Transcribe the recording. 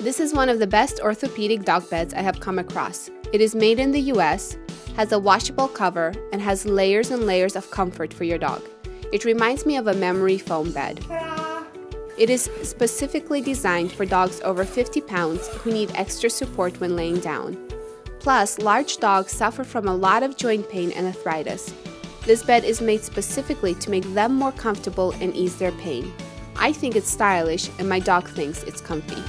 This is one of the best orthopedic dog beds I have come across. It is made in the US, has a washable cover, and has layers and layers of comfort for your dog. It reminds me of a memory foam bed. It is specifically designed for dogs over 50 pounds who need extra support when laying down. Plus, large dogs suffer from a lot of joint pain and arthritis. This bed is made specifically to make them more comfortable and ease their pain. I think it's stylish and my dog thinks it's comfy.